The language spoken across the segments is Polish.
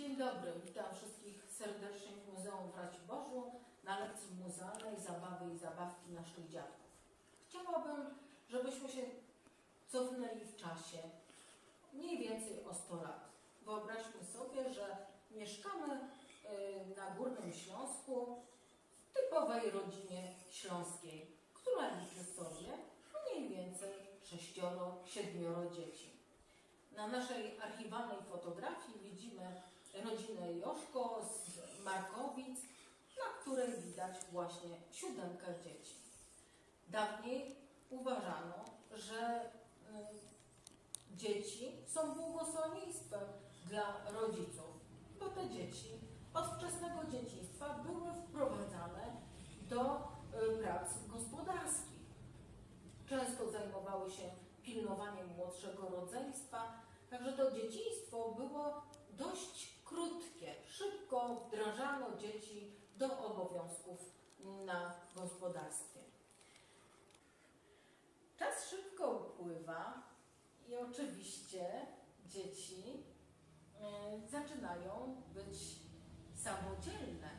Dzień dobry, witam wszystkich serdecznie w Muzeum w Raciborzu na lekcji muzealnej Zabawy i Zabawki naszych dziadków. Chciałabym, żebyśmy się cofnęli w czasie mniej więcej o 100 lat. Wyobraźmy sobie, że mieszkamy y, na Górnym Śląsku w typowej rodzinie śląskiej, która liczy sobie mniej więcej sześcioro, siedmioro dzieci. Na naszej archiwalnej fotografii widzimy rodzinę Joszko z Markowic, na której widać właśnie siódemkę dzieci. Dawniej uważano, że y, dzieci są błogosławieństwem dla rodziców, bo te dzieci od wczesnego dzieciństwa były wprowadzane do y, prac gospodarskich. Często zajmowały się pilnowaniem młodszego rodzeństwa, także to dzieciństwo było dość krótkie. Szybko wdrażano dzieci do obowiązków na gospodarstwie. Czas szybko upływa i oczywiście dzieci y, zaczynają być samodzielne.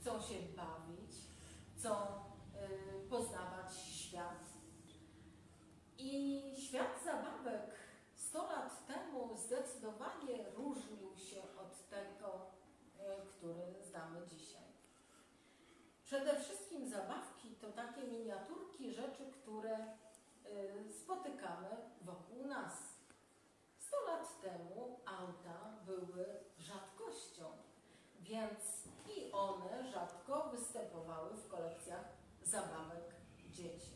Chcą się bawić, chcą y, poznawać świat. I świat zabawek 100 lat temu zdecydowanie różnił się od tego, y, który znamy dzisiaj. Przede wszystkim zabawki to takie miniaturki rzeczy, które y, spotykamy wokół nas. 100 lat temu auta były rzadkością, więc i one rzadko występowały w kolekcjach zabawek dzieci.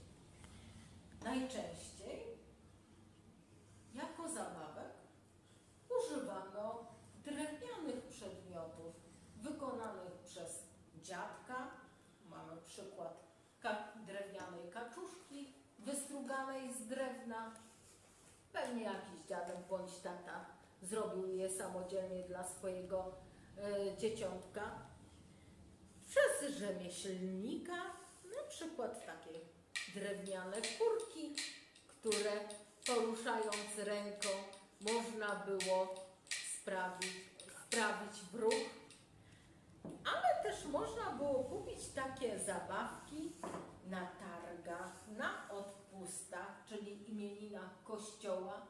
Najczęściej drewna. Pewnie jakiś dziadek bądź tata zrobił je samodzielnie dla swojego y, dzieciątka. Przez rzemieślnika, na przykład takie drewniane kurki, które poruszając ręką można było sprawić, sprawić w ruch. Ale też można było kupić takie zabawki na targach, na odpustach, czyli imieninach kościoła.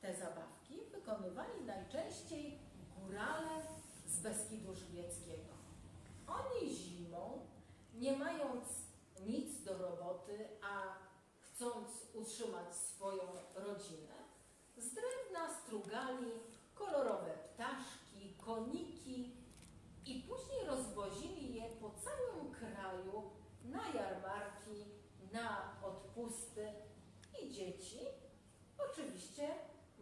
Te zabawki wykonywali najczęściej górale z Beskidu Żywieckiego. Oni zimą, nie mając nic do roboty, a chcąc utrzymać swoją rodzinę, z drewna strugali kolorowe ptaszki, koniki i później rozwozili je po całym kraju na jarmarki, na odpusty i dzieci oczywiście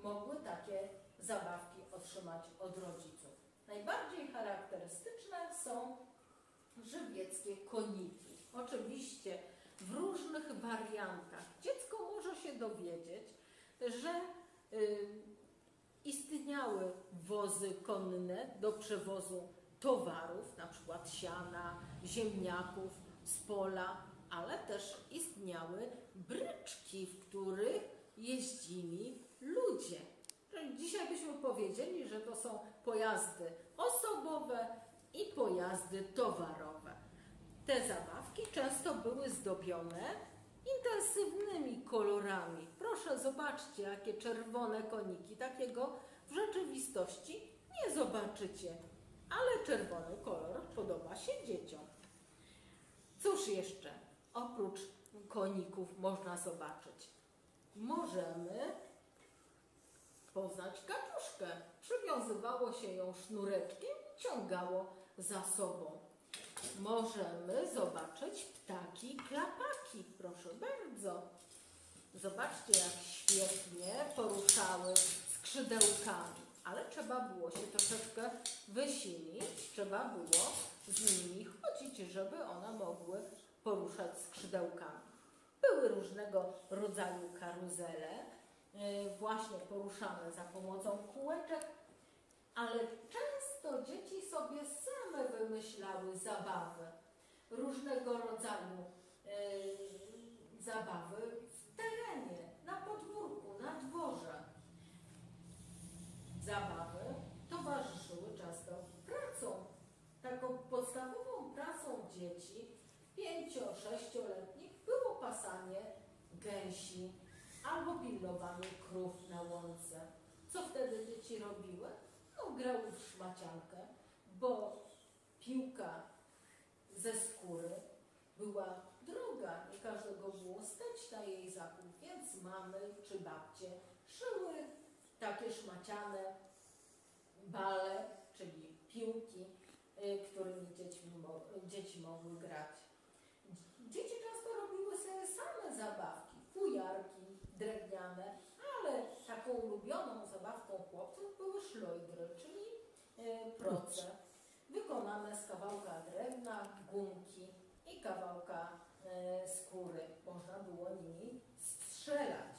mogły takie zabawki otrzymać od rodziców. Najbardziej charakterystyczne są żywieckie koniki. Oczywiście w różnych wariantach. Dziecko może się dowiedzieć, że y, istniały wozy konne do przewozu towarów, na przykład siana, ziemniaków z pola, ale też istniały bryczki, w których jeździli ludzie. Powiedzieli, że to są pojazdy osobowe i pojazdy towarowe. Te zabawki często były zdobione intensywnymi kolorami. Proszę, zobaczcie, jakie czerwone koniki. Takiego w rzeczywistości nie zobaczycie, ale czerwony kolor podoba się dzieciom. Cóż jeszcze oprócz koników można zobaczyć? Możemy poznać kaczuszkę. Przywiązywało się ją sznureczkiem i ciągało za sobą możemy zobaczyć ptaki klapaki. Proszę bardzo. Zobaczcie, jak świetnie poruszały skrzydełkami. Ale trzeba było się troszeczkę wysilić, trzeba było z nimi chodzić, żeby one mogły poruszać skrzydełkami. Były różnego rodzaju karuzele, E, właśnie poruszamy za pomocą kółeczek, ale często dzieci sobie same wymyślały zabawy, różnego rodzaju e, zabawy w terenie, na podwórku, na dworze. Zabawy towarzyszyły często pracą, taką podstawową pracą dzieci, pięcio-, sześcioletnich, było pasanie gęsi albo pilnowanie krów na łące. Co wtedy dzieci robiły? No, grały w szmaciankę, bo piłka ze skóry była droga, nie każdego było stać na jej zakup, więc mamy czy babcie szyły takie szmaciane bale, czyli piłki, y, którymi dzieci, mo dzieci mogły grać. Dzieci często robiły sobie same zabawki, fujarki drewniane, ale taką ulubioną zabawką chłopców były szlojdry, czyli y, proce, wykonane z kawałka drewna, gumki i kawałka y, skóry. Można było nimi strzelać.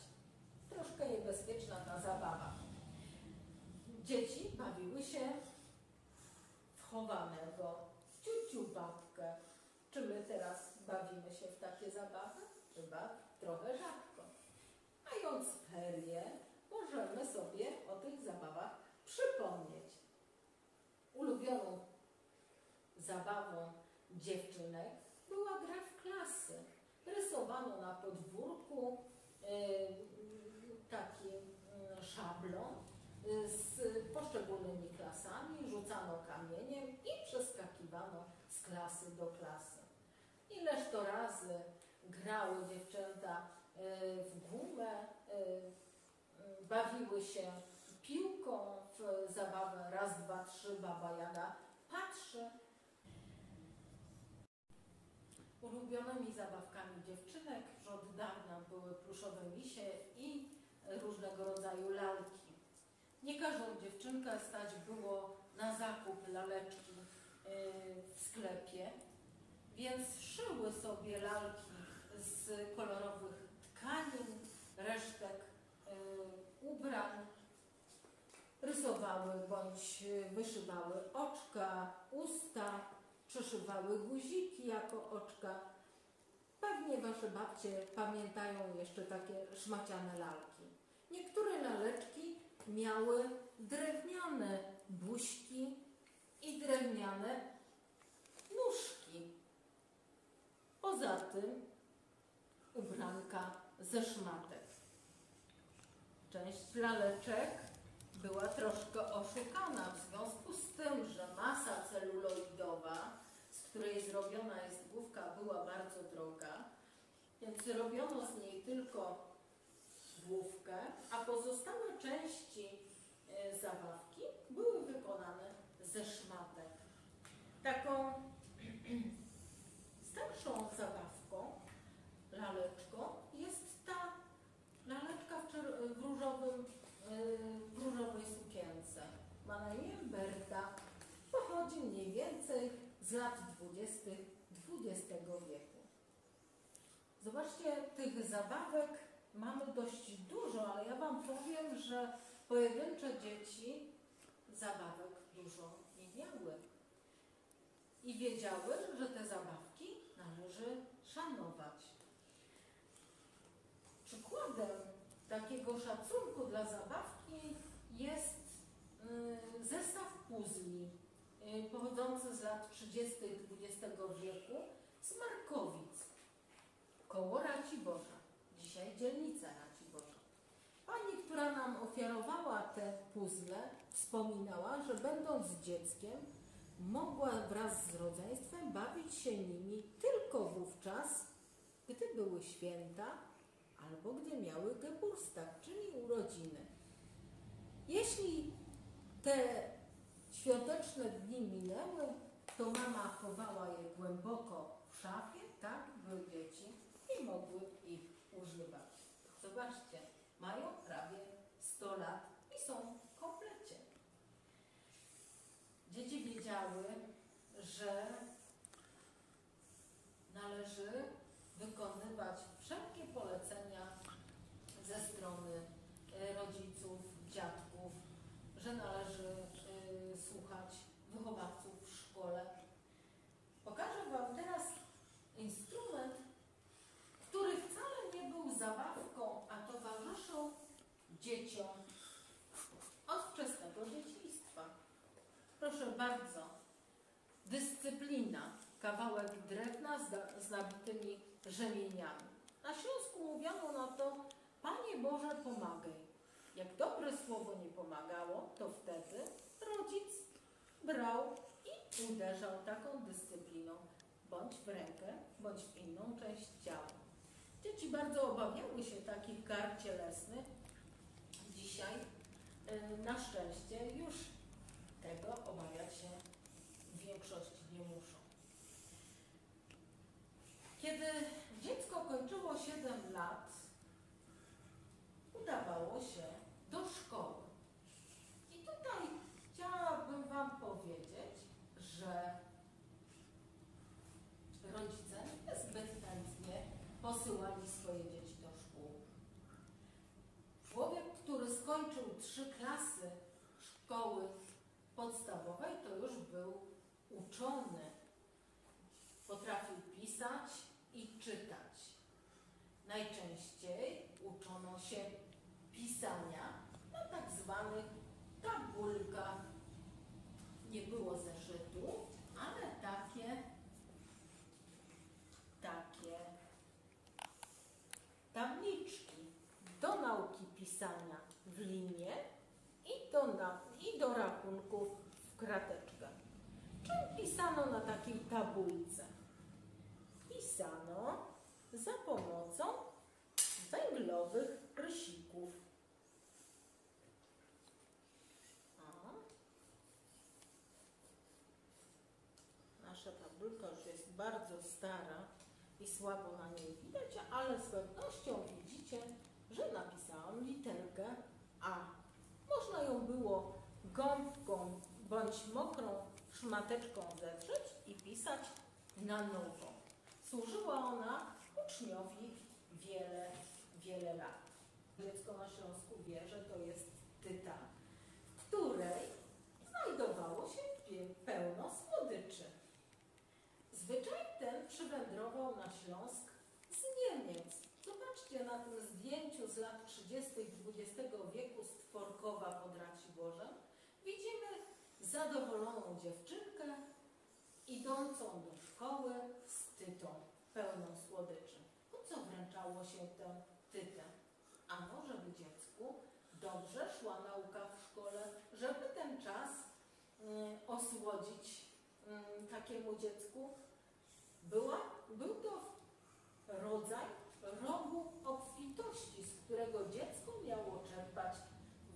Troszkę niebezpieczna ta zabawa. Dzieci bawiły się w chowanego, ciuciu babkę. Czy my teraz bawimy się w takie zabawy? Chyba trochę rzadko. Mając ferie, możemy sobie o tych zabawach przypomnieć. Ulubioną zabawą dziewczynek była gra w klasy. Rysowano na podwórku yy, takim yy, szablon yy, z poszczególnymi klasami, rzucano kamieniem i przeskakiwano z klasy do klasy. Ileż to razy grały dziewczęta y, w gumę, bawiły się piłką zabawę raz, dwa, trzy, baba Jaga patrzy. Ulubionymi zabawkami dziewczynek już od dawna były pluszowe misie i różnego rodzaju lalki. Nie każdą dziewczynkę stać było na zakup laleczki w sklepie, więc szyły sobie lalki z kolorowych tkanin, resztek y, ubrań, rysowały bądź wyszywały oczka, usta, przyszywały guziki jako oczka. Pewnie wasze babcie pamiętają jeszcze takie szmaciane lalki. Niektóre laleczki miały drewniane buźki i drewniane nóżki. Poza tym ubranka ze szmatek. Część laleczek była troszkę oszukana w związku z tym, że masa celuloidowa, z której zrobiona jest główka, była bardzo droga, więc robiono z niej tylko główkę, a pozostałe części e, zabawki były wykonane ze szmatek. Taką Pochodzi mniej więcej z lat 20. XX wieku. Zobaczcie, tych zabawek mamy dość dużo, ale ja Wam powiem, że pojedyncze dzieci zabawek dużo nie miały. I wiedziały, że te zabawki należy szanować. Przykładem takiego szacunku dla zabawki jest y, zestaw puzli y, pochodzący z lat 30. XX wieku z Markowic koło Raciborza, dzisiaj dzielnica Raciborza. Pani, która nam ofiarowała te puzzle, wspominała, że będąc dzieckiem mogła wraz z rodzeństwem bawić się nimi tylko wówczas, gdy były święta albo gdy miały Geburstag, czyli urodziny. Jeśli te świąteczne dni minęły, to mama chowała je głęboko w szafie, tak, były dzieci i mogły ich używać. Zobaczcie, mają prawie 100 lat i są w komplecie. Dzieci wiedziały, że należy wykonywać wszelkie polecenia ze strony e, rodziców, dziadków, że należy y, słuchać wychowawców w szkole. Pokażę Wam teraz instrument, który wcale nie był zabawką, a towarzyszył dzieciom od wczesnego dzieciństwa. Proszę bardzo, dyscyplina. kawałek drewna z, z nabitymi rzemieniami. Na Śląsku mówiono na to, Panie Boże pomagaj. Jak dobre słowo nie pomagało, to wtedy rodzic brał i uderzał taką dyscypliną, bądź w rękę, bądź w inną część ciała. Dzieci bardzo obawiały się takich kar cielesnych. Dzisiaj y, na szczęście już tego obawiać się w większości nie muszą. Kiedy dziecko kończyło 7 lat, udawało się do szkoły. I tutaj chciałabym Wam powiedzieć, że rodzice niezbyt chętnie posyłali swoje dzieci do szkół. Człowiek, który skończył trzy klasy szkoły podstawowej, to już był uczony. Potrafił pisać i czytać. Najczęściej uczono się pisania na tak zwanych tabulkach. Nie było zeszytu, ale takie, takie tabliczki do nauki pisania w linie i do, i do rachunków w krateczkę. Czym pisano na takiej tabulce? Pisano za pomocą węglowych rysików. Nasza tabulka już jest bardzo stara i słabo na niej widać, ale z pewnością widzicie, że napisałam literkę A. Można ją było gąbką bądź mokrą szmateczką zetrzeć i pisać na nowo. Służyła ona uczniowi wiele, wiele lat. Dziecko na Śląsku wie, że to jest tyta, w której znajdowało się pełno słodyczy. Zwyczaj ten przywędrował na Śląsk z Niemiec. Zobaczcie na tym zdjęciu z lat 30. XX wieku z Tworkowa pod Raciborzem. Zadowoloną dziewczynkę idącą do szkoły z tytą pełną słodyczy. Po co wręczało się tę tytę? Ano, żeby dziecku dobrze szła nauka w szkole, żeby ten czas y, osłodzić y, takiemu dziecku. Była, był to rodzaj rogu obfitości, z którego dziecko miało czerpać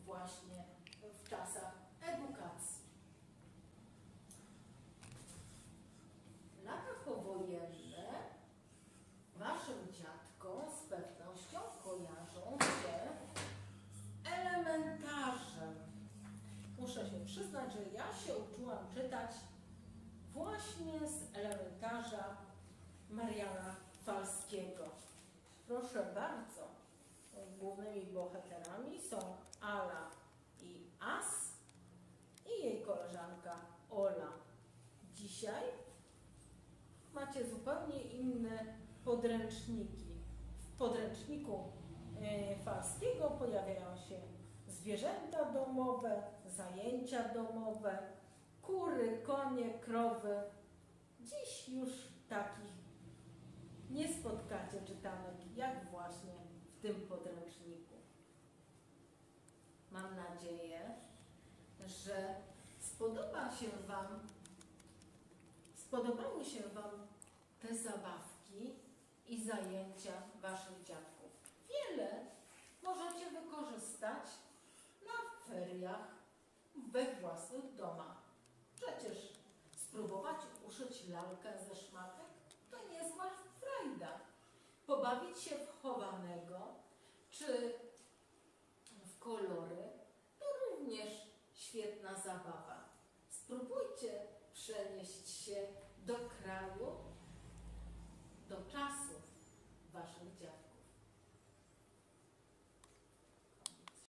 właśnie w czasach edukacji. Lata powojenne waszym dziadkom z pewnością kojarzą się z elementarzem. Muszę się przyznać, że ja się uczyłam czytać właśnie z elementarza Mariana Falskiego. Proszę bardzo, głównymi bohaterami są Ala i As i jej koleżanka Ola. Dzisiaj macie zupełnie inne podręczniki. W podręczniku e, Falskiego pojawiają się zwierzęta domowe, zajęcia domowe, kury, konie, krowy. Dziś już takich nie spotkacie czytanek jak właśnie w tym podręczniku. Mam nadzieję, że spodoba się Wam, spodobały się Wam te zabawki i zajęcia Waszych dziadków. Wiele możecie wykorzystać na feriach we własnych domach. Przecież spróbować uszyć lalkę ze szmatek pobawić się w chowanego czy w kolory, to również świetna zabawa. Spróbujcie przenieść się do kraju,